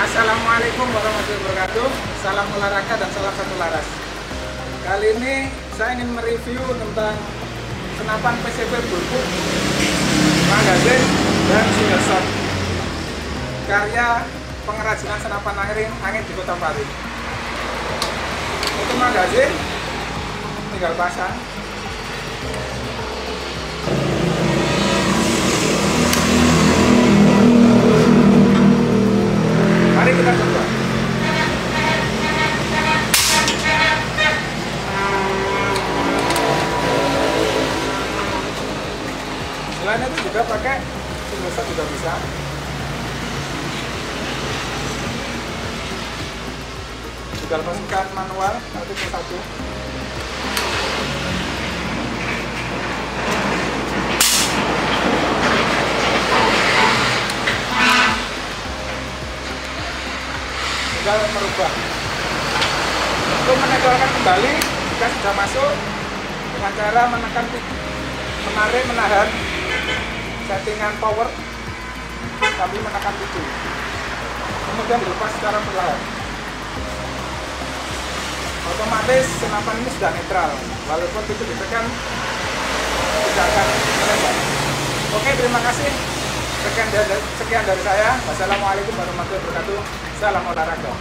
Assalamualaikum warahmatullahi wabarakatuh. Salam olahraga dan salam satu laras. Kali ini saya ingin mereview tentang senapan PCB bulkuk Magazin dan single Karya pengrajinan senapan angin, angin di Kota Pari Untuk magazin tinggal pasang. Selain itu juga pakai shot juga bisa. Tinggal masukkan manual satu persatu. tinggal merubah untuk menegalkan kembali jika sudah masuk dengan cara menekan menarik menahan settingan power sambil menekan picu kemudian dilepas secara perlahan. Otomatis senapan ini sudah netral. Walaupun itu ditekan tidak akan melebar oke terima kasih. Sekian dari, sekian dari saya. Wassalamualaikum warahmatullahi wabarakatuh. Salam olahraga